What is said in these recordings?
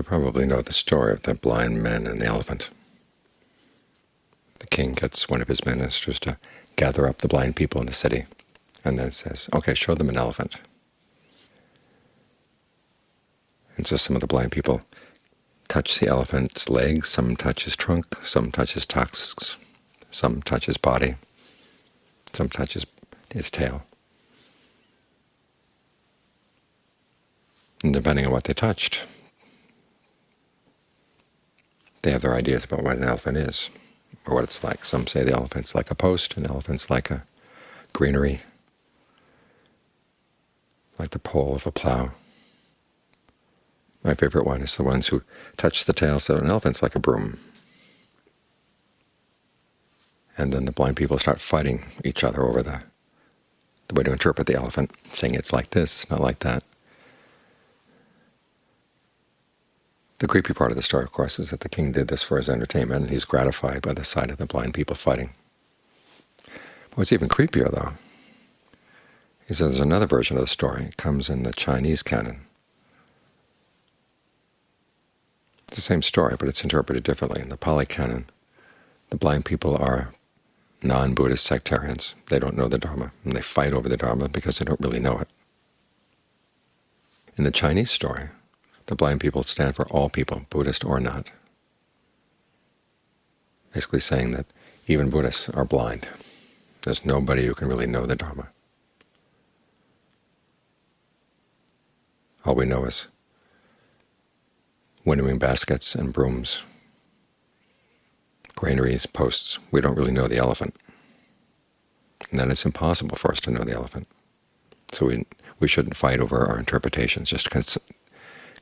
You probably know the story of the blind men and the elephant. The king gets one of his ministers to gather up the blind people in the city, and then says, okay, show them an elephant. And so some of the blind people touch the elephant's legs, some touch his trunk, some touch his tusks, some touch his body, some touch his, his tail. And depending on what they touched, they have their ideas about what an elephant is, or what it's like. Some say the elephant's like a post, and elephant's like a granary, like the pole of a plow. My favorite one is the ones who touch the tail, so an elephant's like a broom. And then the blind people start fighting each other over the, the way to interpret the elephant, saying it's like this, it's not like that. The creepy part of the story, of course, is that the king did this for his entertainment, and he's gratified by the sight of the blind people fighting. What's even creepier, though, is that there's another version of the story. It comes in the Chinese canon. It's the same story, but it's interpreted differently. In the Pali Canon, the blind people are non-Buddhist sectarians. They don't know the Dharma, and they fight over the Dharma because they don't really know it. In the Chinese story, the blind people stand for all people, Buddhist or not, basically saying that even Buddhists are blind. There's nobody who can really know the Dharma. All we know is winnowing baskets and brooms, granaries, posts. We don't really know the elephant. And then it's impossible for us to know the elephant. So we, we shouldn't fight over our interpretations, just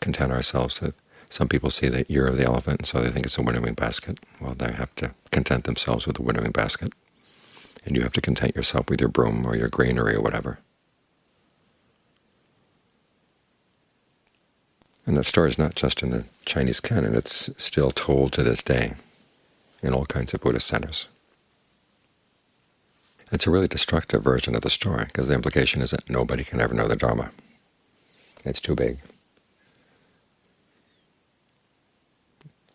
content ourselves that some people see the ear of the elephant, and so they think it's a winnowing basket. Well, they have to content themselves with the winnowing basket, and you have to content yourself with your broom or your granary or whatever. And that story is not just in the Chinese canon, it's still told to this day in all kinds of Buddhist centers. It's a really destructive version of the story, because the implication is that nobody can ever know the Dharma. It's too big.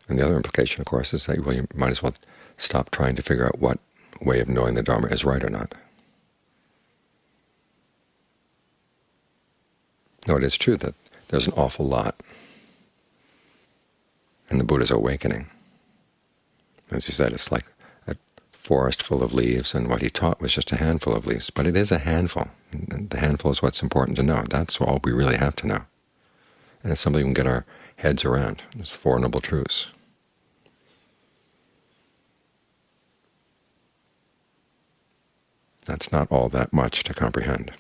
And the other implication, of course, is that well, you might as well stop trying to figure out what way of knowing the Dharma is right or not. No, it is true that there's an awful lot in the Buddha's awakening. As he said, it's like a forest full of leaves, and what he taught was just a handful of leaves. But it is a handful, and the handful is what's important to know. That's all we really have to know. And it's something we can get our heads around. It's the Four Noble Truths. That's not all that much to comprehend.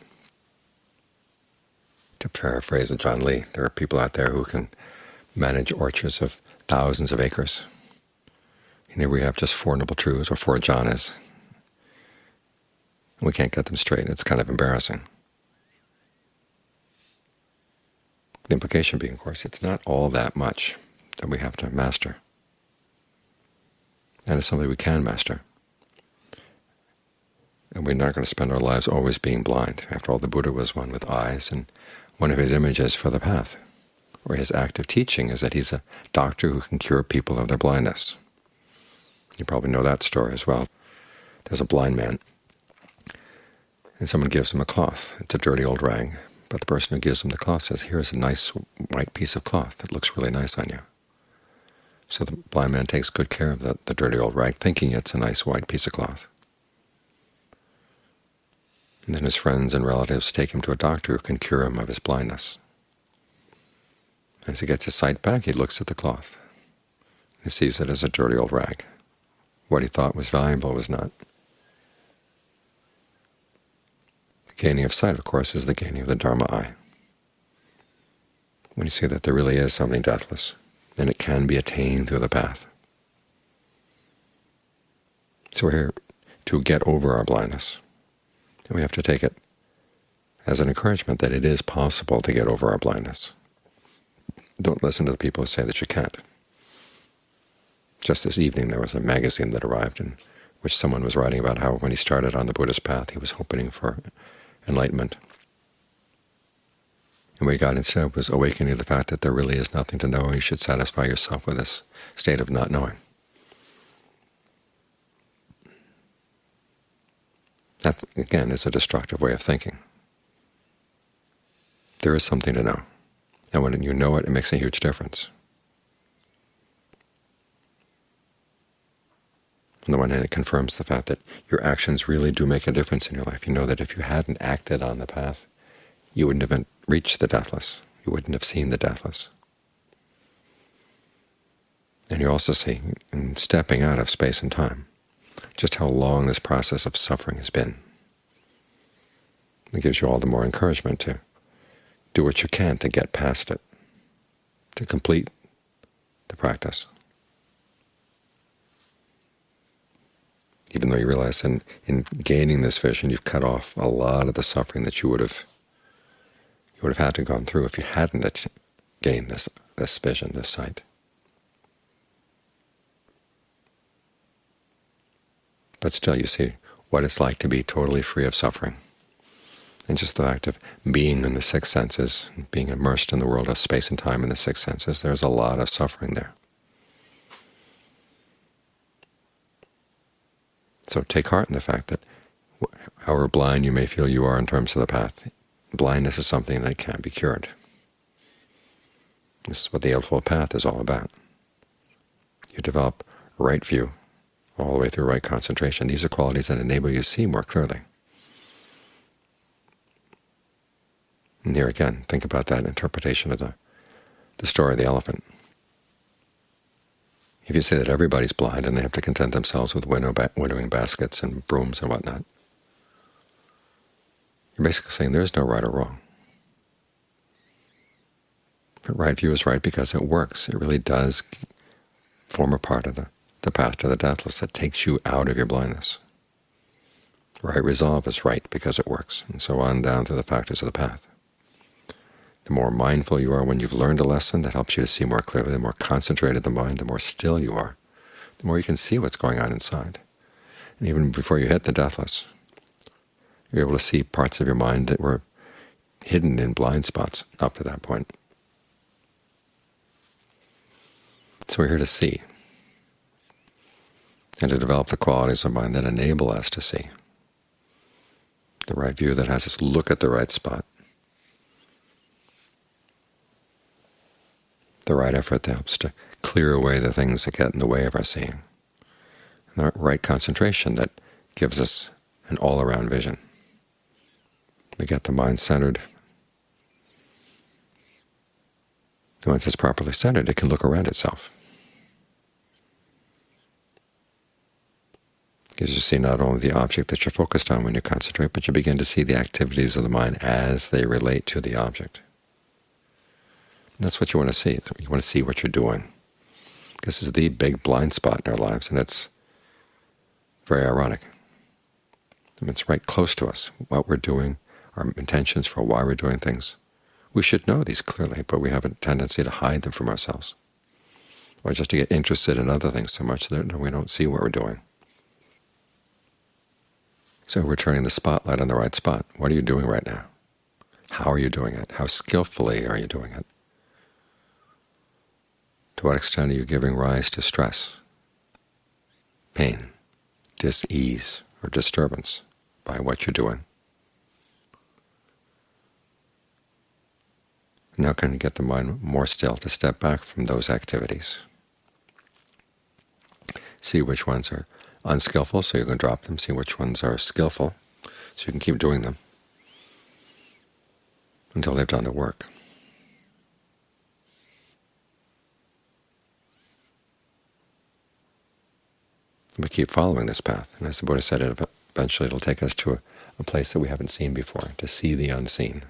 To paraphrase Ajaan Lee, there are people out there who can manage orchards of thousands of acres. And here we have just four noble truths, or four jhanas. We can't get them straight. It's kind of embarrassing. The implication being, of course, it's not all that much that we have to master. And it's something we can master. And we're not going to spend our lives always being blind. After all, the Buddha was one with eyes, and one of his images for the path, or his act of teaching, is that he's a doctor who can cure people of their blindness. You probably know that story as well. There's a blind man, and someone gives him a cloth. It's a dirty old rag, but the person who gives him the cloth says, here's a nice white piece of cloth that looks really nice on you. So the blind man takes good care of the, the dirty old rag, thinking it's a nice white piece of cloth. And then his friends and relatives take him to a doctor who can cure him of his blindness. As he gets his sight back, he looks at the cloth. He sees it as a dirty old rag. What he thought was valuable was not. The gaining of sight, of course, is the gaining of the Dharma eye. When you see that there really is something deathless, and it can be attained through the path. So we're here to get over our blindness. And we have to take it as an encouragement that it is possible to get over our blindness. Don't listen to the people who say that you can't. Just this evening there was a magazine that arrived in which someone was writing about how when he started on the Buddhist path he was hoping for enlightenment. And what got instead was awakening to the fact that there really is nothing to know, you should satisfy yourself with this state of not knowing. That, again, is a destructive way of thinking. There is something to know, and when you know it, it makes a huge difference. On the one hand, it confirms the fact that your actions really do make a difference in your life. You know that if you hadn't acted on the path, you wouldn't have reached the deathless. You wouldn't have seen the deathless. And you also see, in stepping out of space and time, just how long this process of suffering has been. It gives you all the more encouragement to do what you can to get past it, to complete the practice. Even though you realize in, in gaining this vision, you've cut off a lot of the suffering that you would have you would have had to gone through if you hadn't gained this this vision, this sight. But still, you see what it's like to be totally free of suffering. And just the fact of being in the six senses, being immersed in the world of space and time in the six senses, there's a lot of suffering there. So take heart in the fact that however blind you may feel you are in terms of the path, blindness is something that can't be cured. This is what the Eightfold Path is all about. You develop right view all the way through right concentration. These are qualities that enable you to see more clearly. And here again, think about that interpretation of the, the story of the elephant. If you say that everybody's blind and they have to content themselves with winnowing baskets and brooms and whatnot, you're basically saying there is no right or wrong. But right view is right because it works. It really does form a part of the the path to the deathless that takes you out of your blindness. Right resolve is right because it works, and so on down through the factors of the path. The more mindful you are when you've learned a lesson that helps you to see more clearly, the more concentrated the mind, the more still you are, the more you can see what's going on inside. And even before you hit the deathless, you're able to see parts of your mind that were hidden in blind spots up to that point. So we're here to see, and to develop the qualities of mind that enable us to see. The right view that has us look at the right spot. The right effort that helps to clear away the things that get in the way of our seeing. And the right concentration that gives us an all-around vision. We get the mind centered. Once it's properly centered, it can look around itself. Because you see not only the object that you're focused on when you concentrate, but you begin to see the activities of the mind as they relate to the object. That's what you want to see. You want to see what you're doing. This is the big blind spot in our lives, and it's very ironic. I mean, it's right close to us, what we're doing, our intentions for why we're doing things. We should know these clearly, but we have a tendency to hide them from ourselves, or just to get interested in other things so much that we don't see what we're doing. So we're turning the spotlight on the right spot. What are you doing right now? How are you doing it? How skillfully are you doing it? To what extent are you giving rise to stress, pain, dis-ease, or disturbance by what you're doing? Now can you get the mind more still to step back from those activities? See which ones are unskillful, so you can drop them, see which ones are skillful, so you can keep doing them until they've done the work. We keep following this path, and as the Buddha said, eventually it will take us to a, a place that we haven't seen before, to see the unseen.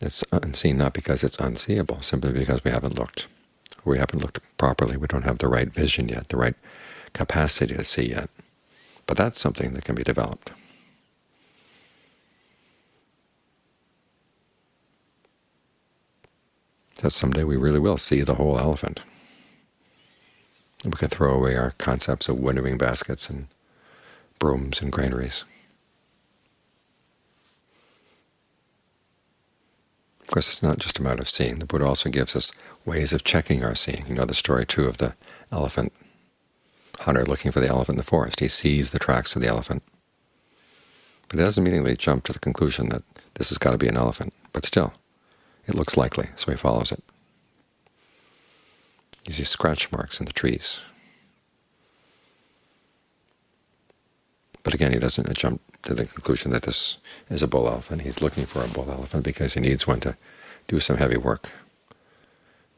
It's unseen not because it's unseeable, simply because we haven't looked. We haven't looked properly. We don't have the right vision yet, the right capacity to see yet. But that's something that can be developed. That someday we really will see the whole elephant. We can throw away our concepts of winnowing baskets and brooms and granaries. Of course, it's not just a matter of seeing. The Buddha also gives us ways of checking our seeing. You know the story, too, of the elephant hunter looking for the elephant in the forest. He sees the tracks of the elephant, but he doesn't immediately jump to the conclusion that this has got to be an elephant. But still, it looks likely, so he follows it. He sees scratch marks in the trees. But again, he doesn't jump to the conclusion that this is a bull elephant. He's looking for a bull elephant because he needs one to do some heavy work.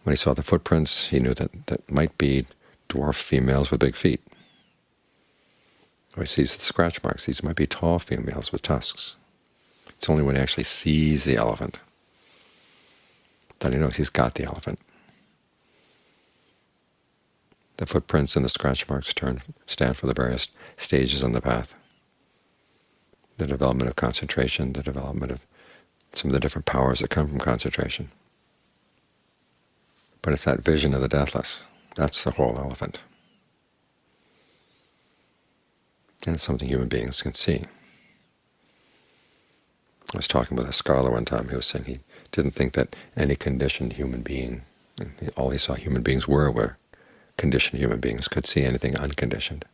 When he saw the footprints, he knew that that might be dwarf females with big feet. Or he sees the scratch marks. These might be tall females with tusks. It's only when he actually sees the elephant that he knows he's got the elephant. The footprints and the scratch marks turn, stand for the various stages on the path. The development of concentration, the development of some of the different powers that come from concentration. But it's that vision of the deathless. That's the whole elephant. And it's something human beings can see. I was talking with a scholar one time He was saying he didn't think that any conditioned human being, all he saw human beings were, were conditioned human beings, could see anything unconditioned.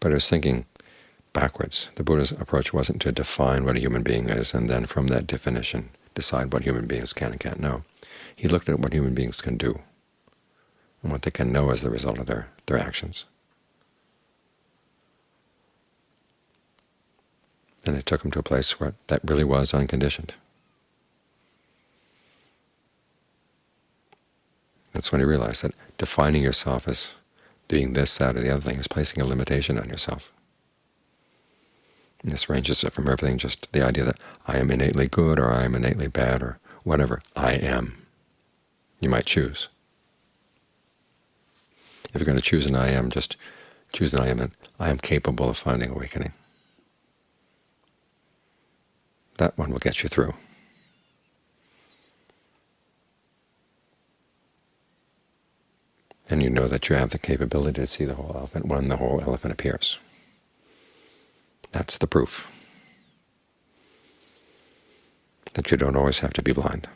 But I was thinking backwards. The Buddha's approach wasn't to define what a human being is and then from that definition decide what human beings can and can't know. He looked at what human beings can do and what they can know as the result of their, their actions. And it took him to a place where that really was unconditioned. That's when he realized that defining yourself as doing this, that, or the other thing is placing a limitation on yourself. And this ranges from everything, just the idea that I am innately good or I am innately bad or whatever. I am. You might choose. If you're going to choose an I am, just choose an I am and I am capable of finding awakening. That one will get you through. And you know that you have the capability to see the whole elephant when the whole elephant appears. That's the proof that you don't always have to be blind.